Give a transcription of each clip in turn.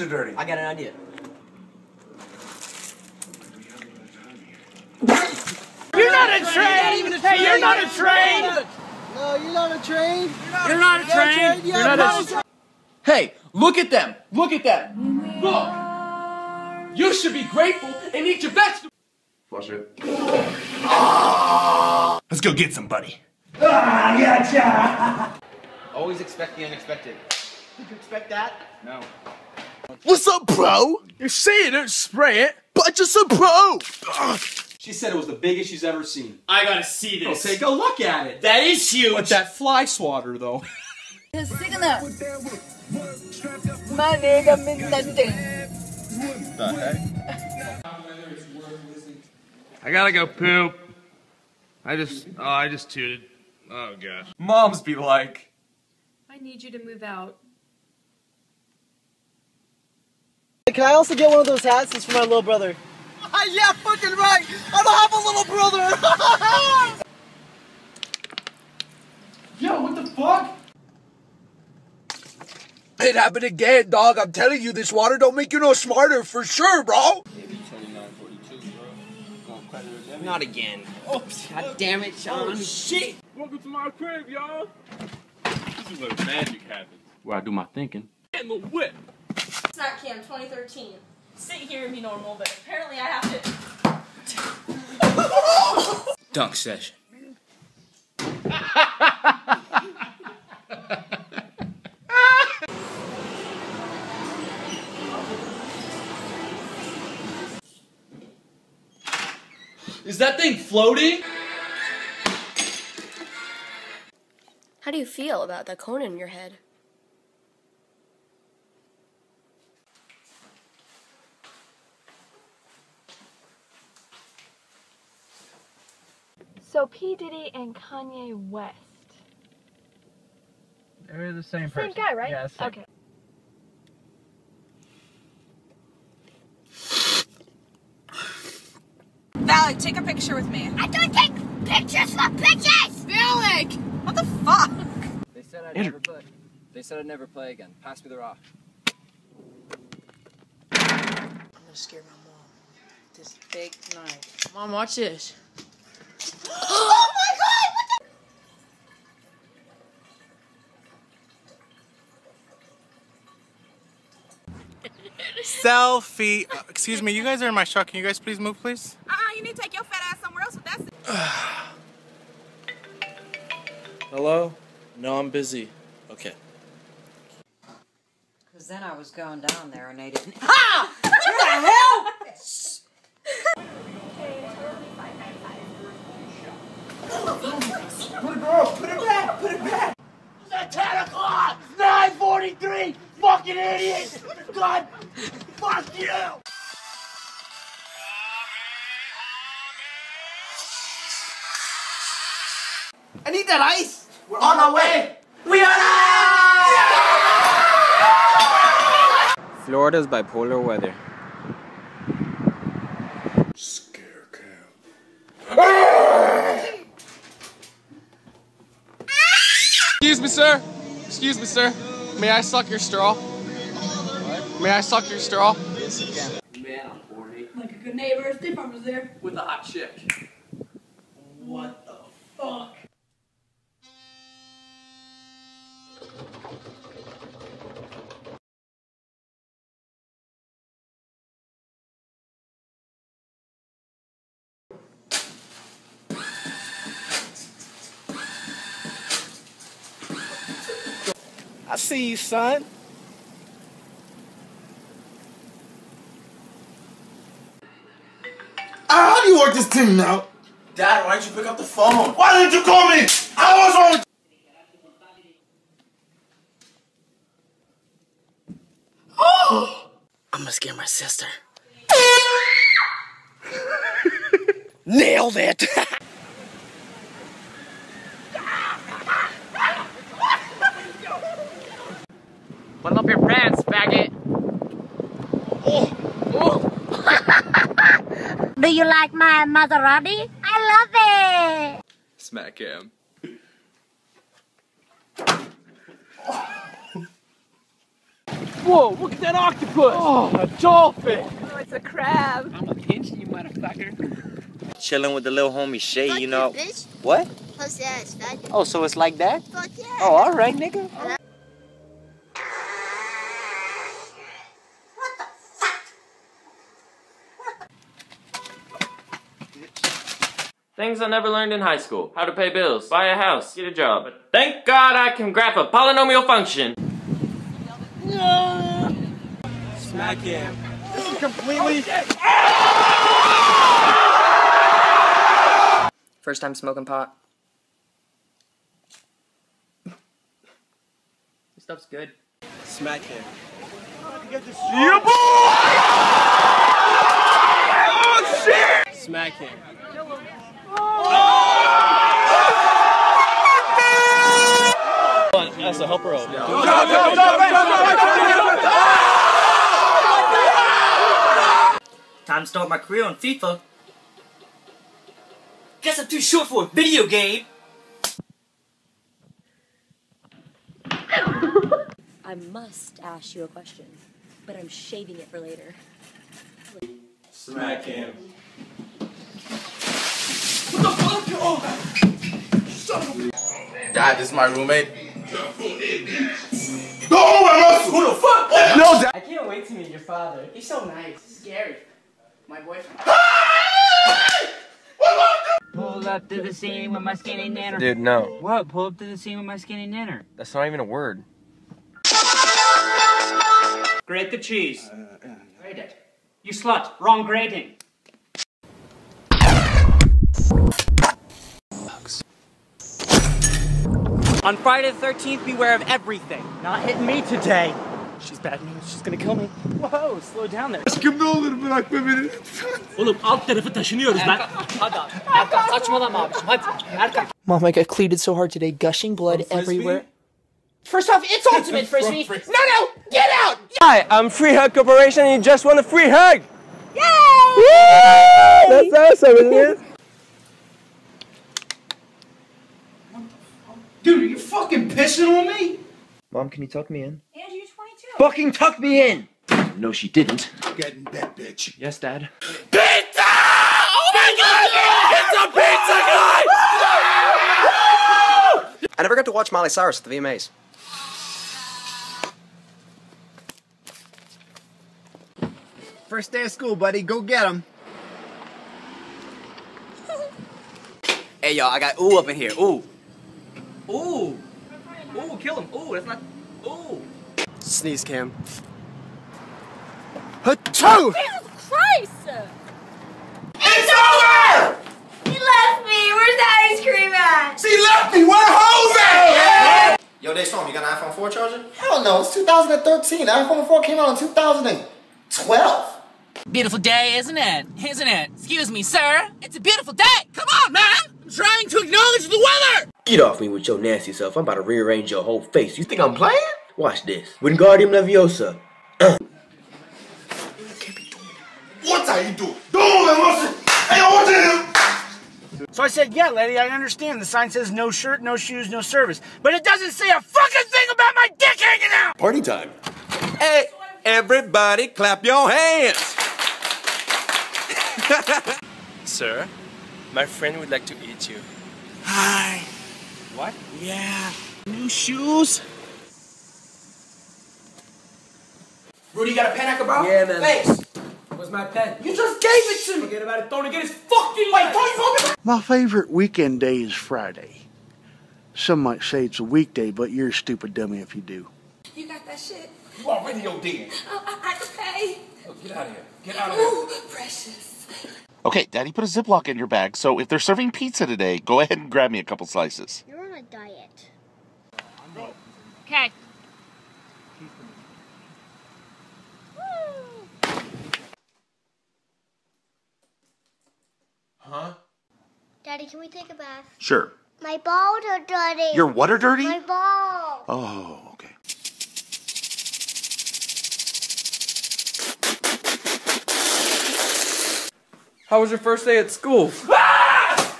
dishes are dirty. I got an idea. You're not a train! Hey, you're not a train! No, you're not a train. You're not a train! You're not a Hey, look at them! Look at them! Look! You should be grateful and eat your vegetables! Flush it. Let's go get somebody. Ah, Always expect the unexpected. Did you expect that? No. What's up, bro? You're saying it, spray it! But I just a bro. She said it was the biggest she's ever seen. I gotta see Well, this. take a look at it. That is huge! But that fly swatter, though. My nigga Minante. I gotta go poop. I just, oh, I just tooted. Oh gosh. Moms be like, I need you to move out. Can I also get one of those hats? It's for my little brother. yeah, fucking right. I don't have a little brother. yo, what the fuck? It happened again, dog. I'm telling you, this water don't make you no smarter for sure, bro. Not again. Oh, God damn it, Sean. Oh, shit! Welcome to my crib, y'all. This is where magic happens. Where I do my thinking. And the whip. Snack Cam 2013. Sit here and be normal, but apparently I have to. Dunk session. Is that thing floating? How do you feel about the cone in your head? So P Diddy and Kanye West. They're the same person. Same guy, right? Yeah, same. Okay. Valak, take a picture with me. I don't take pictures for pictures! Valak! What the fuck? They said I'd never play. They said I'd never play again. Pass me the rock. I'm gonna scare my mom. This big knife. Mom, watch this. Selfie. Uh, excuse me, you guys are in my shot. Can you guys please move, please? Uh-uh, you need to take your fat ass somewhere else with that. Hello? No, I'm busy. Okay. Because then I was going down there and they didn't. It's Fucking idiot! God! Fuck you! I need that ice! We're on our way! We are Florida's bipolar weather. Scare. Excuse me, sir. Excuse me, sir. May I suck your straw? May I suck your straw? Man, I'm horny. Like a good neighbor, Steve was there. With a hot chick. What the fuck? See you, son. Ah, how do you work this thing now? Dad, why didn't you pick up the phone? Why didn't you call me? I was on. I'm gonna scare my sister. Nailed it! Button up your pants, faggot. Do you like my Maserati? I love it! Smack him. Whoa, look at that octopus! Oh, a dolphin! Oh, it's a crab. I'm a pinch, you motherfucker. Chilling with the little homie Shay, Fuck you know. bitch. What? Pussy ass fat. Oh, so it's like that? Fuck yeah. Oh, all right, Things I never learned in high school. How to pay bills, buy a house, get a job. But thank God I can graph a polynomial function. Smack him. This is completely. Oh, First time smoking pot. This stuff's good. Smack him. Yeah, Oh shit! Smack him. That's a helper out. Time to start my career on FIFA. Guess I'm too short for a video game. I must ask you a question, but I'm shaving it for later. Smack him. What the fuck? Oh. Dad, this is my roommate. Who the fuck? No, Dad. I can't wait to meet your father. He's so nice. Scary. My boyfriend. Pull up to the scene with my skinny nanner. Dude, no. What? Pull up to the scene with my skinny nanner. That's not even a word. Grate the cheese. Grate it. You slut. Wrong grating. On Friday the 13th, beware of everything. Not hitting me today. She's bad news. She's gonna kill me. Whoa, slow down there. Aşkım ne olur bırakma beni. Oğlum alt tarafı taşınıyoruz lan. Hadi Erkan saçmalama abiciğim hadi. Erkan. Mom, I got cleated so hard today, gushing blood everywhere. First off, it's ultimate frisbee. No, no, get out! Hi, I'm Free Hug Corporation and you just want a free hug! Yay! That's awesome, isn't it? Dude, are you fucking pissing on me? Mom, can you tuck me in? Andrew, you're 22. Fucking tuck me in! No, she didn't. Get in bed, bitch. Yes, Dad. Pizza! Oh my god! It's a pizza guy! I never got to watch Miley Cyrus at the VMAs. First day of school, buddy. Go get him. Hey y'all, I got ooh up in here. Ooh. Ooh. Ooh, kill him. Ooh, that's not. Ooh. Sneeze cam. Achoo! Jesus Christ! It's over! He left me. Where's the ice cream at? She left me. Where hoes at? Yo, Dave Storm, you got an iPhone 4 charger? Hell no, it's 2013. The iPhone 4 came out in 2012. Beautiful day, isn't it? Isn't it? Excuse me, sir. It's a beautiful day. Come on, man. I'm trying to acknowledge the weather. Get off me with your nasty self. I'm about to rearrange your whole face. You think I'm playing? Watch this. Wingardium Leviosa. Uh. What are you doing? Don't let me Hey, what the So I said, yeah, lady, I understand. The sign says no shirt, no shoes, no service. But it doesn't say a fucking thing about my dick hanging out! Party time. Hey, everybody clap your hands. Sir, my friend would like to eat you. Hi. What? Yeah. New shoes? Rudy, you got a pen I can borrow? Yeah, man. Thanks. Where's my pen? You just gave it to me! Forget about it. Don't get his fucking Wait, don't you My favorite weekend day is Friday. Some might say it's a weekday, but you're a stupid dummy if you do. You got that shit? You already OD'ing. Oh, I, I can pay. Oh, get out of here. Get out of Ooh, here. precious. Okay, Daddy put a Ziploc in your bag, so if they're serving pizza today, go ahead and grab me a couple slices. You're on a diet. Okay. Huh? Daddy, can we take a bath? Sure. My balls are dirty. Your what are dirty? My balls. Oh, okay. How was your first day at school? I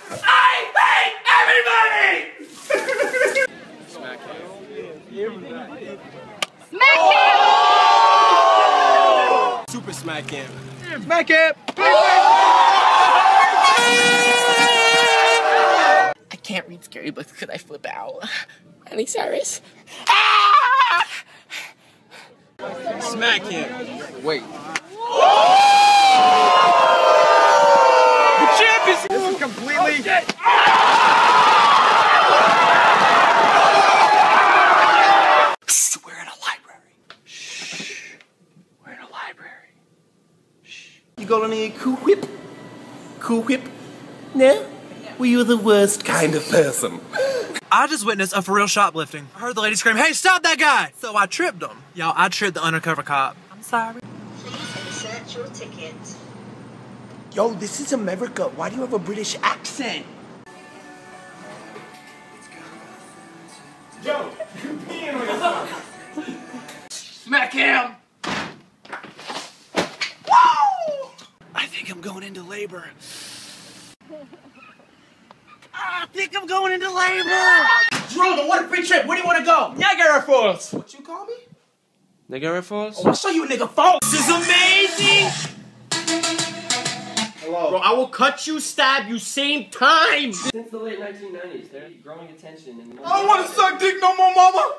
hate everybody! Smack him! Oh! Super Smack him. Smack it! I can't read scary books because I flip out. Miley Cyrus. Smack him. Wait. The champ is. This is completely. Shh, we're in a library. Shh. We're in a library. Shh. You got any cool whip? Cool whip? No? Well, you're the worst kind of person. I just witnessed a for real shoplifting. I heard the lady scream, hey, stop that guy! So I tripped him. Y'all, I tripped the undercover cop. I'm sorry. Please insert your ticket. Yo, this is America. Why do you have a British accent? Yo, you peeing on yourself. Smack him! I think I'm going into labor. I think I'm going into labor! Jerome, what a free trip. Where do you want to go? Niagara Falls. What you call me? Niagara Falls? Oh, I'll show you a nigga phone. This is amazing! slow. Bro, I will cut you, stab you, same time. Since the late 1990s, there's growing attention. And I don't want to suck dick no more, mama.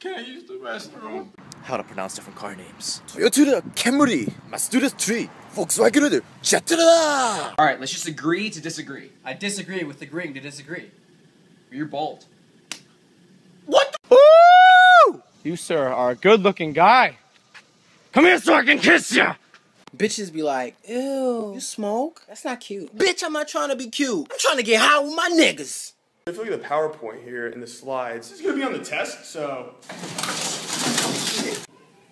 Can I use the restroom? How to pronounce different car names. Toyota Camry, Mazda 3, Volkswagen Jetta. All right, let's just agree to disagree. I disagree with agreeing to disagree. You're bold. What You, sir, are a good-looking guy. Come here so I can kiss you! Bitches be like, ew, you smoke? That's not cute. Bitch, I'm not trying to be cute. I'm trying to get high with my niggas. If you look at the PowerPoint here in the slides, it's gonna be on the test, so.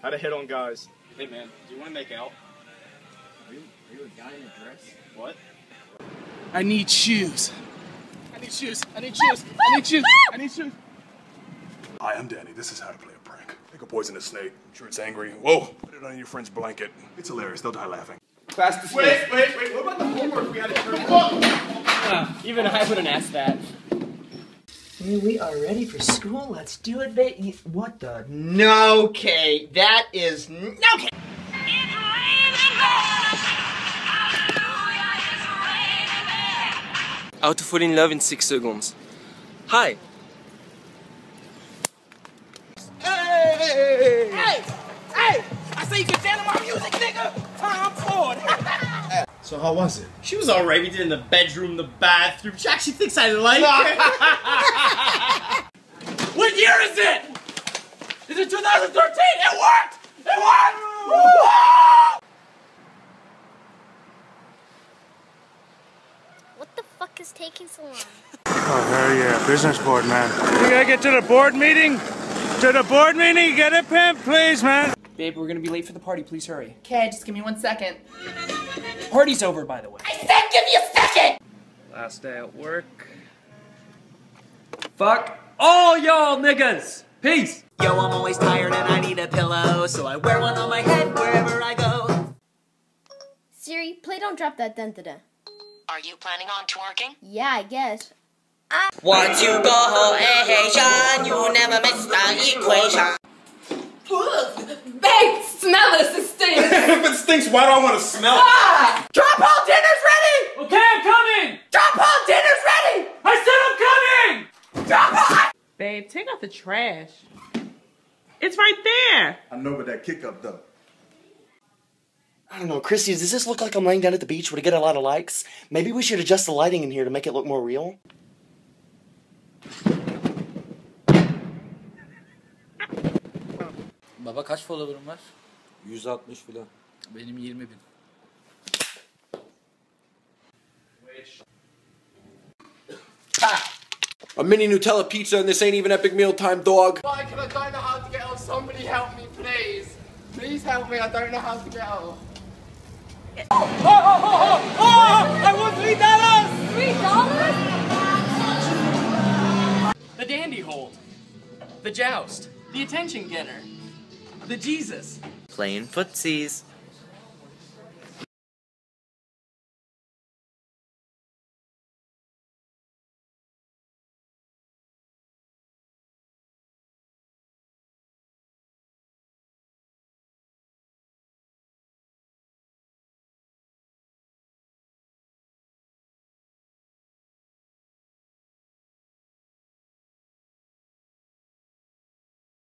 How to hit on guys. Hey man, do you wanna make out? Are you, are you a guy in a dress? What? I need shoes. I need shoes. I need shoes. I need shoes. I need shoes. Hi, I'm Danny. This is how to play a a poisonous snake. I'm sure it's angry. Whoa! Put it on your friend's blanket. It's hilarious. They'll die laughing. Class dismissed. Wait, wait, wait. What about the homework we had to turn in? even I wouldn't ask that. Hey, we are ready for school. Let's do it, baby. What the? No, Kate. That is no, Kate. How to fall in love in six seconds. Hi. Hey! Hey! Hey! I say you can stand on my music, nigga! Time Ford! So how was it? She was alright. We did it in the bedroom, the bathroom. She actually thinks I like it. What year is it? Is it 2013? It worked! It worked! Woo! What the fuck is taking so long? Oh, hell yeah. Business board, man. We gotta get to the board meeting. To the board meeting. Get a pimp, please, man. Babe, we're gonna be late for the party. Please hurry. Okay, just give me one second. Party's over, by the way. I said give me a second! Last day at work. Fuck all y'all niggas. Peace. Yo, I'm always tired and I need a pillow, so I wear one on my head wherever I go. Siri, play Don't Drop That Dun Da Are you planning on twerking? Yeah, I guess. Once you go Asian, you never miss the equation. Babe, smell this, it stinks! if it stinks, why do I want to smell it? ah! Drop hole dinner's ready! Okay, I'm coming! Drop hole dinner's ready! I said I'm coming! Drop hole! Babe, take out the trash. It's right there. I know, but that kick up though. I don't know, Christy, does this look like I'm laying down at the beach? Would it get a lot of likes? Maybe we should adjust the lighting in here to make it look more real. Baba kaç follower'ın var? 160 filan. Benim 20 bin. A mini Nutella pizza and this ain't even epic meal time, dog. Why can I don't know how to get out? Somebody help me, please. Please help me. I don't know how to get out. Oh, oh, oh, oh, oh! I want three dollars! Three dollars? The hold. The joust. The attention getter. The Jesus. Playing footsies.